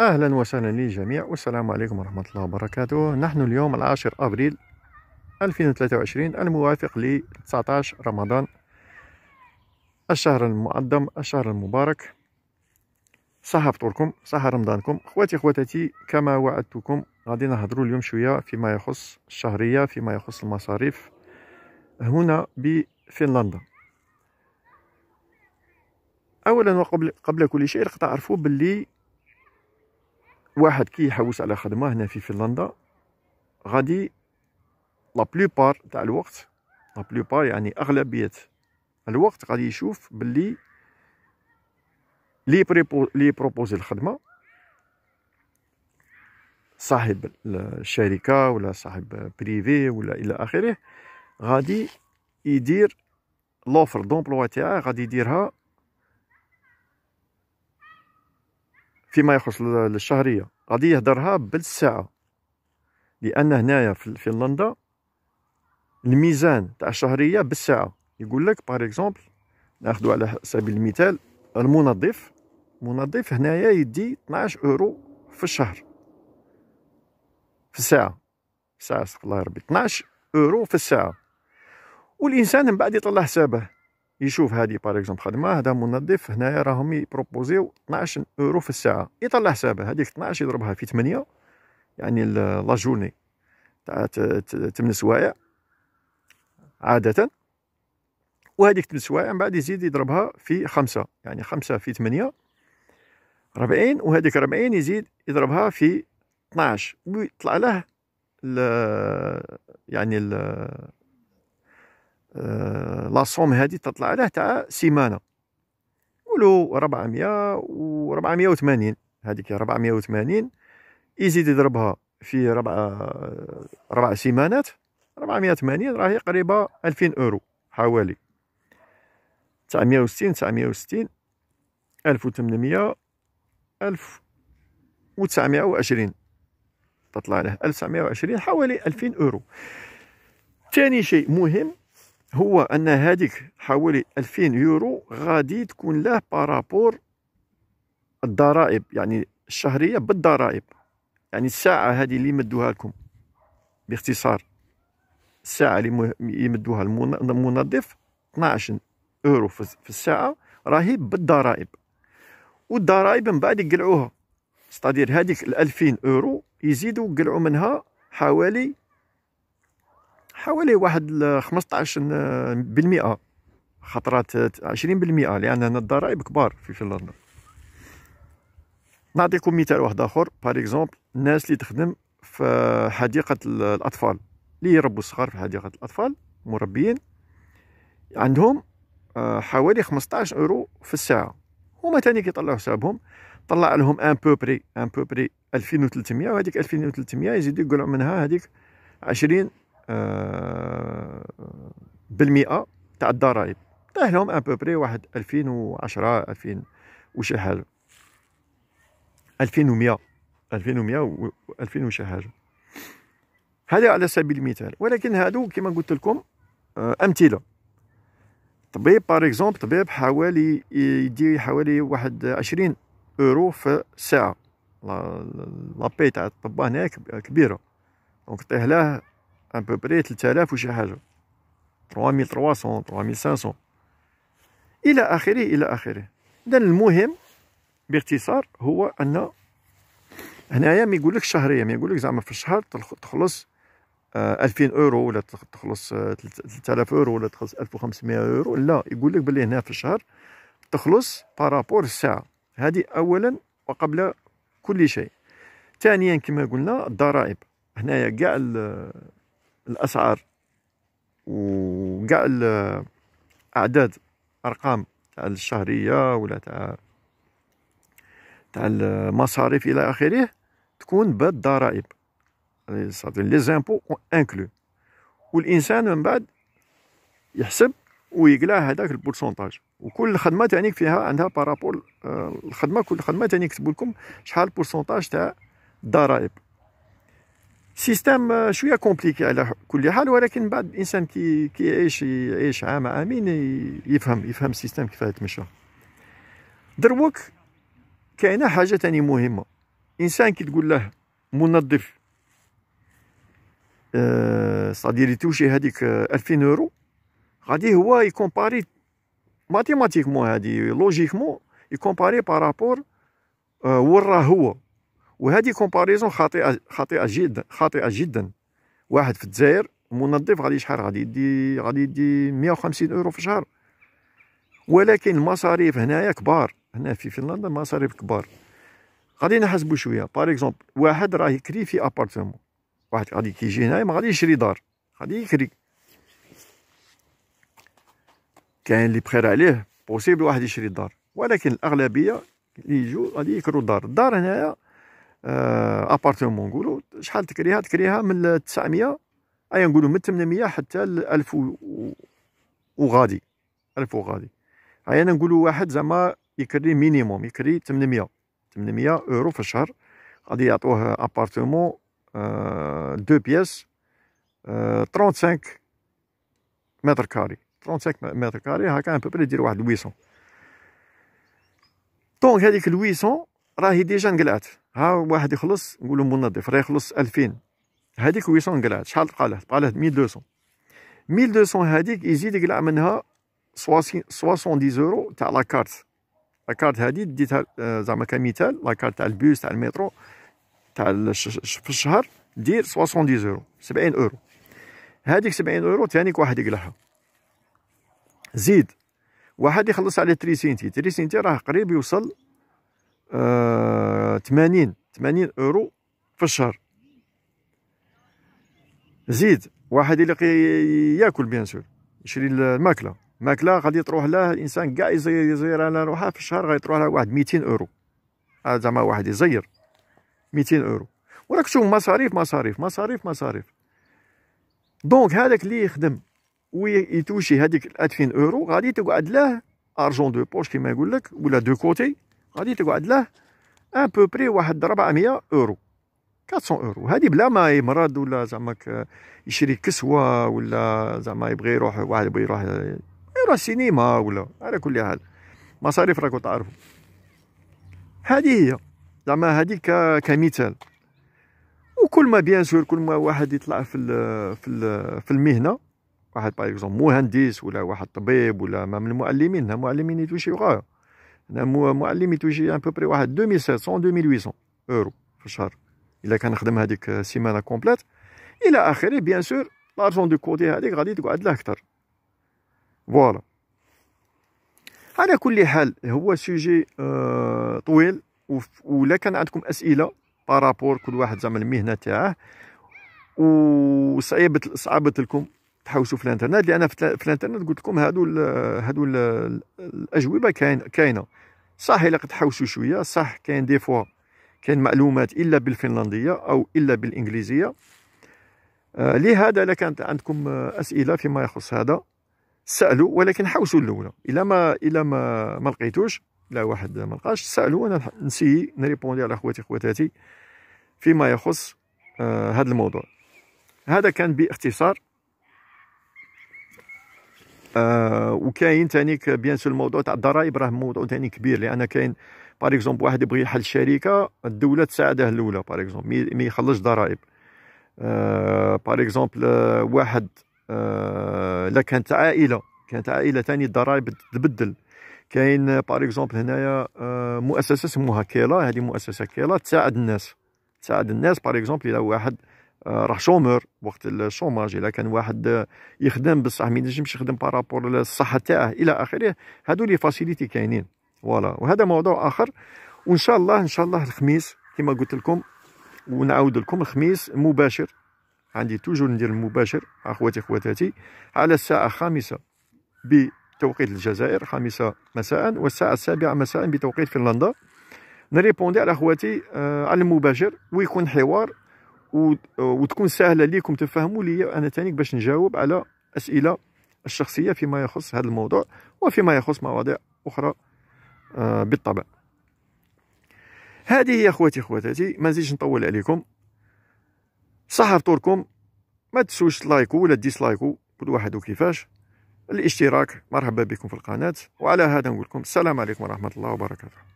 أهلا وسهلا للجميع والسلام عليكم ورحمة الله وبركاته. نحن اليوم العاشر أبريل 2023 الموافق ل 19 رمضان. الشهر المعظم الشهر المبارك. صحة فطوركم صحة رمضانكم. إخواتي إخواتاتي كما وعدتكم غادي نهضروا اليوم شوية فيما يخص الشهرية فيما يخص المصاريف هنا بفنلندا. اولا وقبل قبل كل شيء تعرفوا باللي واحد كي يحوس على خدمة هنا في فنلندا. غادي la plupart تاع الوقت la plupart يعني أغلبية الوقت غادي يشوف باللي لي بريبو لي proposer الخدمة. صاحب الشركة ولا صاحب privé ولا إلى آخره غادي يدير l'offre d'emploi تاعه غادي يديرها فيما يخص الشهرية. غادي يهدرها بالساعة لأن هنايا في فنلندا الميزان تاع الشهرية بالساعة. يقول لك par exemple ناخذ على سبيل المثال المنظف المنظف هنايا يدي 12 أورو في الشهر. في الساعة. ساعه الله ربي 12 أورو في الساعة. والإنسان من بعد يطلع حسابه. يشوف هذه par exemple خدمة هذا منظف هنايا راهم يبروبوزيو 12 اورو في الساعة. يطلع حسابه. هذيك 12 يضربها في 8 يعني la journée تاع 8 سوايع عادة. وهذيك 8 سوايع من بعد يزيد يضربها في 5 يعني 5 في 8 40 وهذيك 40 يزيد يضربها في 12 ويطلع له يعني لا سوم هادي تطلع له تاع سيمانة. قولوا 400 و 480 هذيك 480 يزيد يضربها في ربع ربع سيمانات 480 راهي قريبة 2000 أورو حوالي. 960 960 1800 1920 تطلع له 1920 حوالي 2000 أورو. ثاني شيء مهم هو أن هذيك حوالي 2000 يورو غادي تكون له بارابور الضرائب يعني الشهرية بالضرائب. يعني الساعة هذه اللي يمدوها لكم باختصار. الساعة اللي يمدوها المنظف 12 اورو في الساعة راهي بالضرائب. والضرائب من بعد يقلعوها. ستادير هذيك ال 2000 اورو يزيدوا يقلعوا منها حوالي حوالي واحد 15 بالمئة. خطرات 20 بالمئة لأن هنا الضرائب كبار في فنلندا. نعطيكم مثال واحد آخر. par exemple الناس اللي تخدم في حديقة الأطفال اللي يربوا الصغار في حديقة الأطفال مربيين عندهم آه، حوالي 15 أورو في الساعة. هما تاني كيطلعوا حسابهم طلع لهم un peu près un peu près 2300 وهذيك 2300 يزيدوا يقلعوا منها هذيك 20 آه، بالمئة تاع الضرائب طيح لهم un peu près واحد 2010 2000 وشي حاجة 2100 2100 و 2000 وشي حاجة هذا على سبيل المثال ولكن هادو كما قلت لكم آه، امثله طبيب par exemple طبيب حوالي يدي حوالي واحد 20 اورو في الساعة la paye تاع الطباء هنا كبيره donc طيح له un peu près 3000 وشي حاجة. 3300 3500 إلى آخره إلى آخره. اذا المهم باختصار هو أن هنايا ما يقول لك شهرية ما يقول لك زعما في الشهر تخلص 2000 أورو ولا تخلص 3000 أورو ولا تخلص 1500 أورو. لا يقول لك بلي هنا في الشهر تخلص par rapport الساعة هذه اولا وقبل كل شيء. ثانيا كما قلنا الضرائب. هنايا كاع الأسعار وكاع الاعداد أرقام تاع الشهرية ولا تاع تاع المصاريف إلى آخره تكون بالضرائب les impôts inclus والإنسان من بعد يحسب ويقلع هذاك ال pourcentage. وكل خدمة تاني فيها عندها par rapport ل آه، الخدمة كل خدمة تاني يكتبوا لكم شحال ال pourcentage تاع الضرائب système شوية compliqué على كل حال ولكن بعد الإنسان كي كيعيش يعيش عام عامين يفهم يفهم ال système كيفاه يتمشى. دروك كاينة حاجة تاني مهمة. إنسان كي تقول له منظف أه ça dire يتوشي هذيك 2000 يورو غادي هو يكومباري mathématiquement هادي logiquement يكومباري par rapport أه وين راه هو. وهذه comparaison خاطئة خاطئة جدا خاطئة جدا. واحد في الجزائر منظف غادي شحال؟ غادي يدي غادي يدي 150 أورو في الشهر ولكن المصاريف هنايا كبار. هنا في فنلندا المصاريف كبار. غادي نحسبوا شوية. par exemple واحد راه يكري في appartement واحد غادي كيجي هنايا ما غادي يشري دار. غادي يكري. كاين اللي بخير عليه possible واحد يشري دار. ولكن الأغلبية اللي يجوا غادي يكروا دار. الدار هنايا appartement نقولوا شحال تكريها؟ تكريها من 900 اي نقولوا من 800 حتى ل 1000 وغادي 1000 وغادي هيا أنا نقولوا واحد زعما يكري minimum يكري 800 800 اورو في الشهر. غادي يعطوه appartement deux pièces 35 mètre carré. 35 mètre carré هكا ان بوبري يدير واحد 800 donc هذيك 800 راهي déjà نقلعت ها واحد يخلص نقولوا منظف راه يخلص 2000 هذيك 800 نقلعت شحال تبقى له؟ تبقى له 1200 1200 هذيك يزيد يقلع منها 70 يورو تاع la carte la carte هذه ديتها آه، زعما كمثال la carte تاع البيوس تاع ال métro تاع في الشهر دير 70 يورو 70 أورو. هذيك 70 أورو ثانيك واحد يقلعها. زيد. واحد يخلص على تريسينتي تريسينتي راه قريب يوصل آه 80 80 أورو في الشهر. زيد واحد اللي ياكل bien sûr يشري الماكلة. ماكلة غادي تروح له الإنسان كاع يزير يزير على روحه في الشهر غادي تروح له واحد 200 أورو. هذا زعما واحد يزير. 200 أورو. وراك تشوف مصاريف مصاريف مصاريف مصاريف. donc هذاك اللي يخدم ويتوشي هذيك 2000 أورو غادي تقعد له argent de poche كيما يقول لك ولا de côté. غادي تقعد له ان بو بري واحد 400 أورو. 400 أورو. هذه بلا ما يمرض ولا زعما يشري كسوة ولا زعما يبغي يروح واحد يبغي يروح يروح سينما ولا على كل حال. مصاريف راكو تعرفوا هذه هي. زعما هذه كمثال. وكل ما bien sûr كل ما واحد يطلع في ال في ال في المهنة. واحد par مهندس ولا واحد طبيب ولا ما من المعلمين معلمين يتوشي غاية. معلم يتوشي أن بوبري واحد. 2700 2800 اورو في الشهر. إلا كان خدم هذيك semaine complète. إلى آخره bien sûr l'argent de côté هذيك غادي تقعد له أكثر. voilà. على كل حال هو sujet آه طويل ولا كان عندكم أسئلة par rapport كل واحد زعما المهنة تاعه وصعيبت صعبت لكم؟ تحوسوا في الانترنت لأن في الانترنت قلت لكم هادو ال هادو ال الأجوبة كاين كاينة. صح إلا تحوسوا شوية صح كاين des fois كاين معلومات إلا بالفنلندية أو إلا بالإنجليزية. آه لهذا إلا كانت عندكم أسئلة فيما يخص هذا سألوا ولكن حوسوا الأولى. إلا ما إلا ما ما لقيتوش لا واحد ما لقاش سألوا أنا نسيي نريبوندي على أخواتي خواتاتي فيما يخص آه هذا الموضوع. هذا كان بإختصار. آه وكاين ثاني bien sûr الموضوع تاع الضرائب راه موضوع ثاني كبير لأن كاين par exemple واحد يبغي يحل شركة الدولة تساعده الأولى par exemple ما يخلصش ضرائب. آه par exemple واحد آه لا كانت عائلة كانت عائلة ثاني الضرائب تبدل. كاين par exemple هنايا آه مؤسسة سموها كيلا هذه مؤسسة كيلا تساعد الناس. تساعد الناس par exemple إلى واحد آه راه chômeur وقت ال chômage إلا كان واحد يخدم بصح ما ينجمش يخدم par rapport للصحة تاعه إلى آخره. هادو les facilités كاينين. voilà وهذا موضوع آخر. وإن شاء الله إن شاء الله الخميس كما قلت لكم ونعاود لكم الخميس مباشر. عندي توجور ندير المباشر أخواتي اخواتاتي على الساعة الخامسه بتوقيت الجزائر خامسة مساء والساعة السابعة مساء بتوقيت فنلندا. نريبوندي على أخواتي آه على المباشر ويكون حوار وتكون سهلة ليكم تفهموا لي أنا تانيك باش نجاوب على أسئلة الشخصية فيما يخص هذا الموضوع وفيما يخص مواضيع أخرى آه بالطبع. هذه هي أخواتي أخواتاتي ما نزيدش نطول عليكم. صح فطوركم ما تنسوش لايكو ولا ديسلايكو كل واحد وكيفاش. الاشتراك مرحبا بكم في القناة وعلى هذا نقول لكم السلام عليكم ورحمة الله وبركاته.